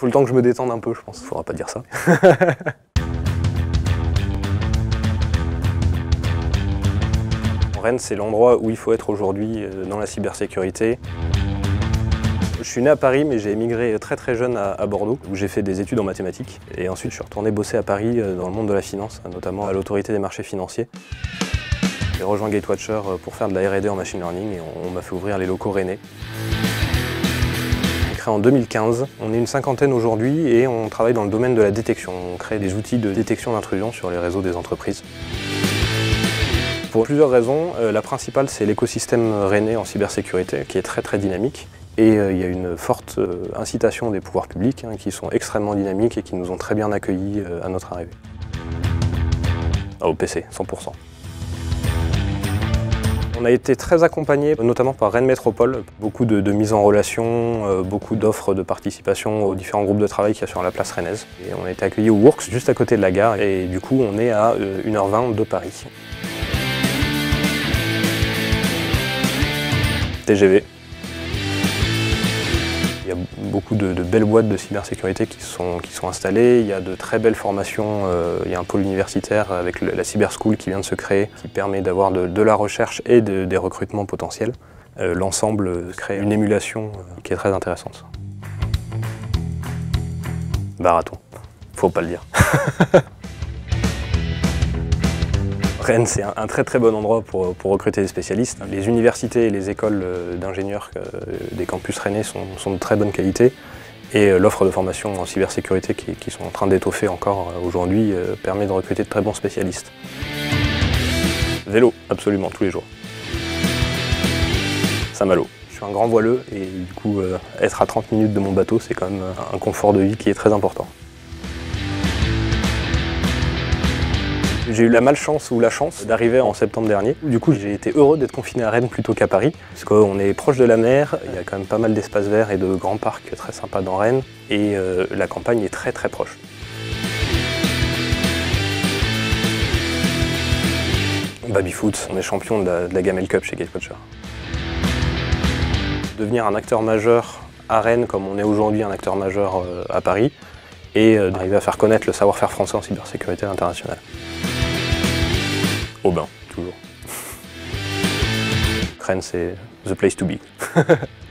Faut le temps que je me détende un peu, je pense. Faudra pas dire ça. Rennes, c'est l'endroit où il faut être aujourd'hui euh, dans la cybersécurité. Je suis né à Paris, mais j'ai émigré très très jeune à, Bordeaux, où j'ai fait des études en mathématiques. Et ensuite, je suis retourné bosser à Paris euh, dans le monde de la finance, notamment à l'autorité des marchés financiers. J'ai rejoint Gatewatcher euh, pour faire de la R&D en machine learning et on, m'a fait ouvrir les locaux rennais. On crée en 2015. On est une cinquantaine aujourd'hui et on travaille dans le domaine de la détection. On crée des outils de détection d'intrusion sur les réseaux des entreprises. Pour plusieurs raisons. Euh, la principale, c'est l'écosystème rennais en cybersécurité, qui est très très dynamique. Et euh, il y a une forte euh, incitation des pouvoirs publics, hein, qui sont extrêmement dynamiques et qui nous ont très bien accueillis à notre arrivée. Au PC, 100%. On a été très accompagné, notamment par Rennes Métropole, beaucoup de, de mise en relation, beaucoup d'offres de participation aux différents groupes de travail qu'il y a sur la place rennaise. Et on a été accueillis au Works, juste à côté de la gare, et du coup on est à 1h20 de Paris. TGV. Y a beaucoup de, belles boîtes de cybersécurité qui sont, qui sont installées, il y a de très belles formations, euh, il y a un pôle universitaire avec la Cyber School qui vient de se créer, qui permet d'avoir de, la recherche et des recrutements potentiels. Euh, l'ensemble crée une émulation euh, qui est très intéressante. Baraton, faut pas le dire. C'est un, très très bon endroit pour, recruter des spécialistes. Les universités et les écoles euh, d'ingénieurs euh, des campus rennais sont, de très bonne qualité. Et euh, l'offre de formation en cybersécurité qui, sont en train d'étoffer encore aujourd'hui permet de recruter de très bons spécialistes. Vélo, absolument, tous les jours. Saint-Malo. Je suis un grand voileux et du coup, être à 30 minutes de mon bateau, c'est quand même un confort de vie qui est très important. J'ai eu la malchance ou la chance d'arriver en septembre dernier. Du coup, j'ai été heureux d'être confiné à Rennes plutôt qu'à Paris, parce qu'on est proche de la mer, il y a quand même pas mal d'espaces verts et de grands parcs très sympas dans Rennes, et euh, la campagne est très très proche. Babyfoot, on est champion de la, Gamel Cup chez Gatewatcher. Devenir un acteur majeur à Rennes comme on est aujourd'hui un acteur majeur euh, à Paris, et euh, d'arriver à faire connaître le savoir-faire français en cybersécurité internationale. Rennes, c'est the place to be.